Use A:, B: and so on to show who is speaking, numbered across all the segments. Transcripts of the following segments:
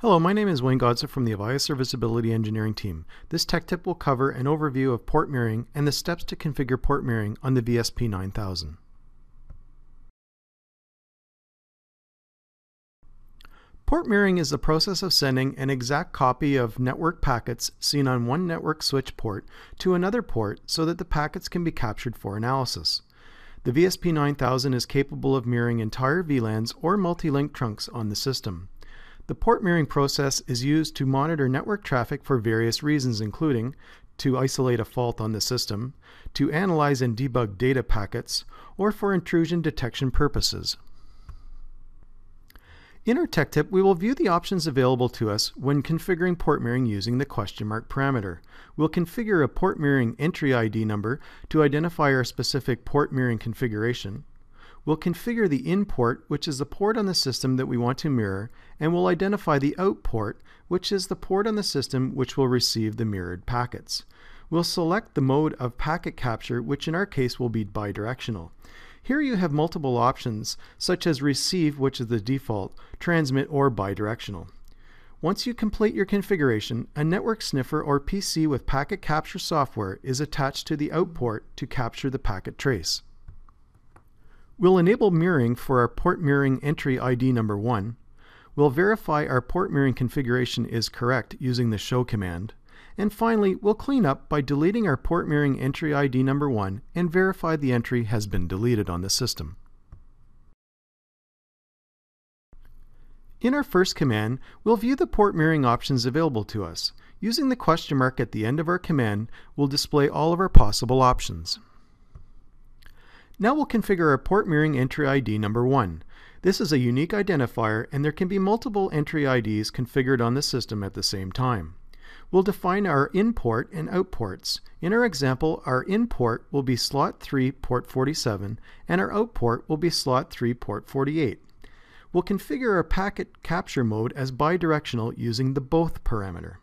A: Hello, my name is Wayne Godsoe from the Avaya Serviceability Engineering team. This tech tip will cover an overview of port mirroring and the steps to configure port mirroring on the VSP 9000. Port mirroring is the process of sending an exact copy of network packets seen on one network switch port to another port so that the packets can be captured for analysis. The VSP 9000 is capable of mirroring entire VLANs or multi-link trunks on the system. The port mirroring process is used to monitor network traffic for various reasons, including to isolate a fault on the system, to analyze and debug data packets, or for intrusion detection purposes. In our tech tip, we will view the options available to us when configuring port mirroring using the question mark parameter. We'll configure a port mirroring entry ID number to identify our specific port mirroring configuration. We'll configure the in port, which is the port on the system that we want to mirror, and we'll identify the out port, which is the port on the system which will receive the mirrored packets. We'll select the mode of packet capture, which in our case will be bidirectional. Here you have multiple options, such as receive, which is the default, transmit, or bidirectional. Once you complete your configuration, a network sniffer or PC with packet capture software is attached to the out port to capture the packet trace. We'll enable mirroring for our port mirroring entry ID number 1. We'll verify our port mirroring configuration is correct using the show command. And finally, we'll clean up by deleting our port mirroring entry ID number 1 and verify the entry has been deleted on the system. In our first command, we'll view the port mirroring options available to us. Using the question mark at the end of our command, we'll display all of our possible options. Now we'll configure our port mirroring entry ID number 1. This is a unique identifier and there can be multiple entry IDs configured on the system at the same time. We'll define our in port and out ports. In our example, our in port will be slot 3 port 47 and our out port will be slot 3 port 48. We'll configure our packet capture mode as bidirectional using the both parameter.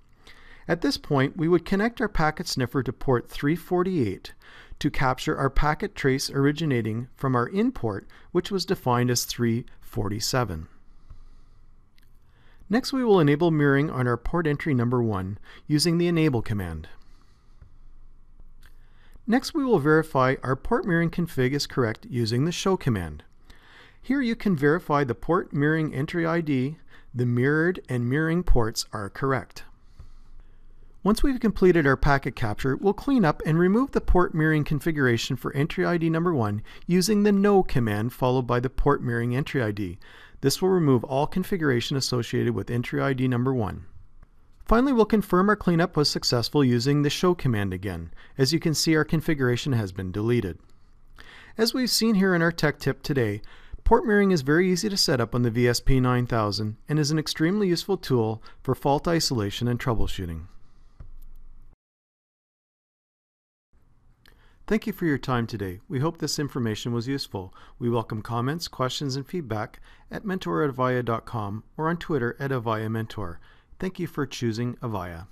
A: At this point, we would connect our packet sniffer to port 348 to capture our packet trace originating from our in port, which was defined as 347. Next, we will enable mirroring on our port entry number 1 using the enable command. Next, we will verify our port mirroring config is correct using the show command. Here you can verify the port mirroring entry ID, the mirrored and mirroring ports are correct. Once we've completed our packet capture, we'll clean up and remove the port mirroring configuration for entry ID number 1 using the no command followed by the port mirroring entry ID. This will remove all configuration associated with entry ID number 1. Finally, we'll confirm our cleanup was successful using the show command again. As you can see, our configuration has been deleted. As we've seen here in our tech tip today, port mirroring is very easy to set up on the VSP 9000 and is an extremely useful tool for fault isolation and troubleshooting. Thank you for your time today. We hope this information was useful. We welcome comments, questions, and feedback at mentor at avaya.com or on Twitter at avaya mentor. Thank you for choosing Avaya.